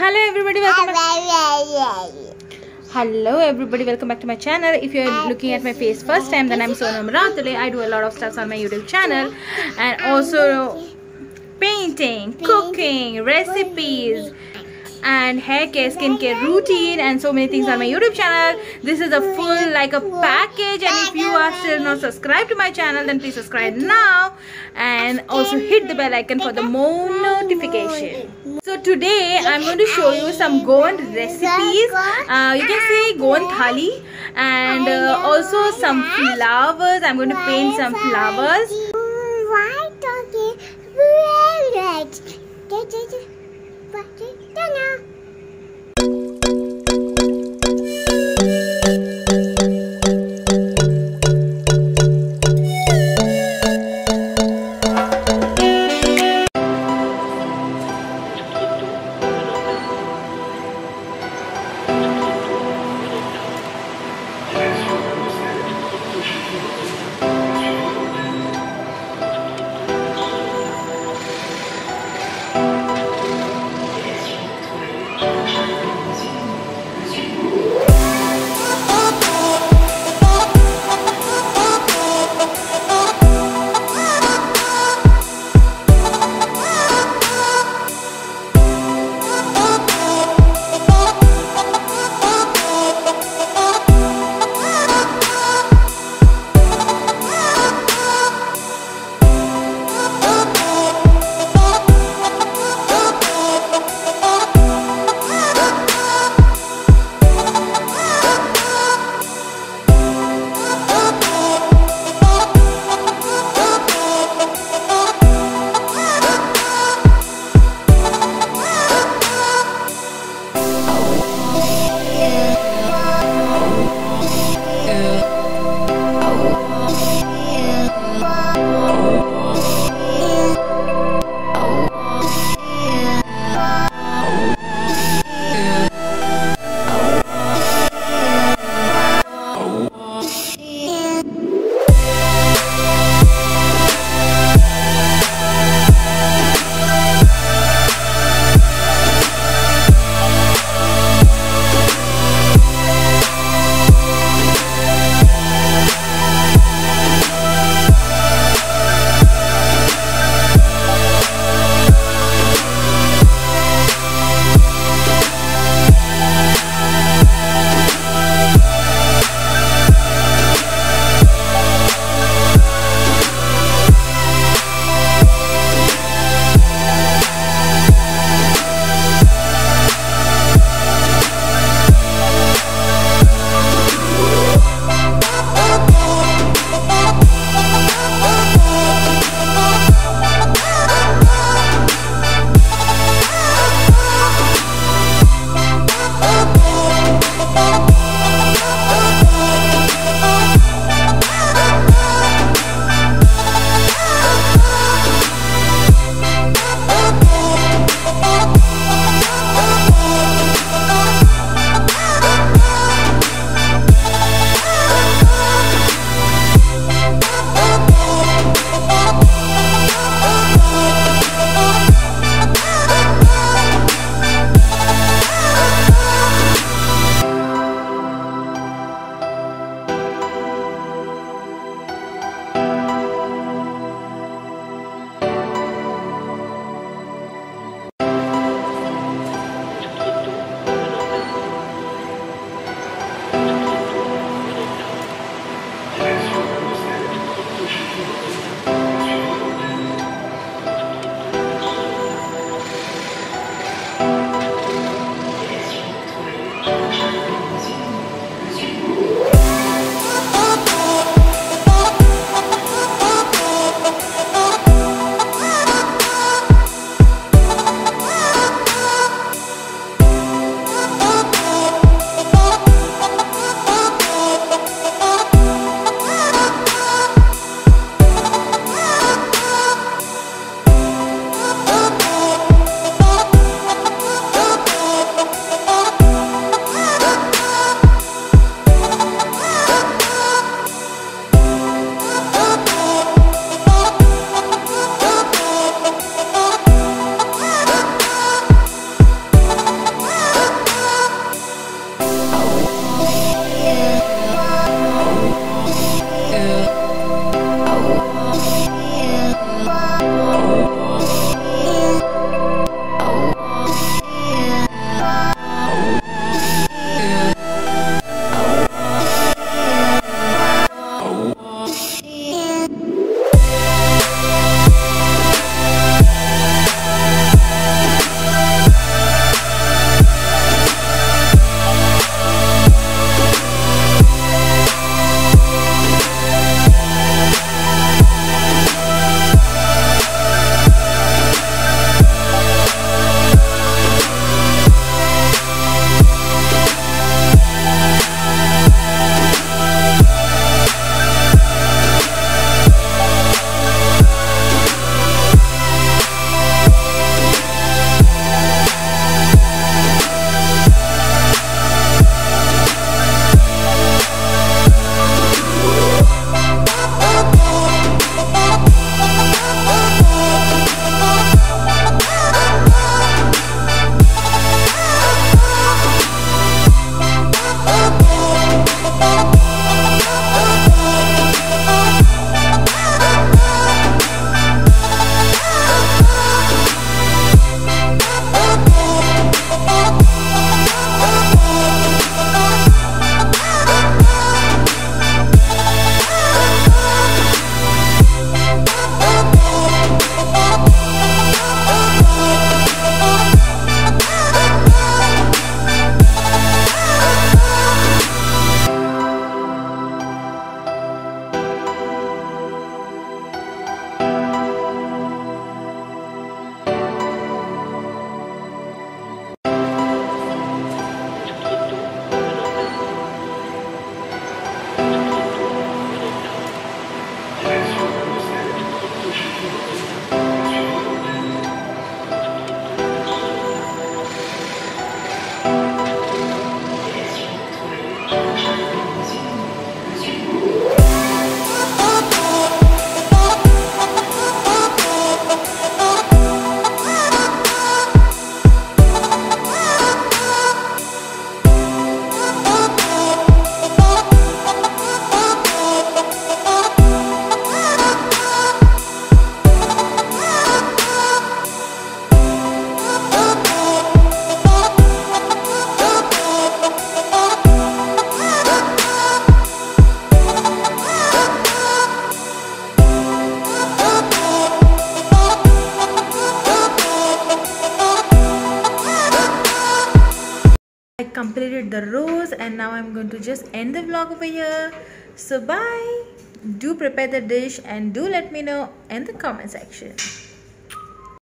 Hello everybody, welcome back. Hello everybody, welcome back to my channel. If you're looking at my face first time, then I'm Sonam Raotole. I do a lot of stuff on my YouTube channel and also painting, cooking, recipes and hair care, skincare routine and so many things on my YouTube channel. This is a full like a package and if you are still not subscribed to my channel then please subscribe now and also hit the bell icon for the more notification. So today I'm going to show you some Goan recipes. Uh, you can say Goan thali and uh, also some flowers. I'm going to paint some flowers. Doggy, completed the rose and now i'm going to just end the vlog over here. So bye. Do prepare the dish and do let me know in the comment section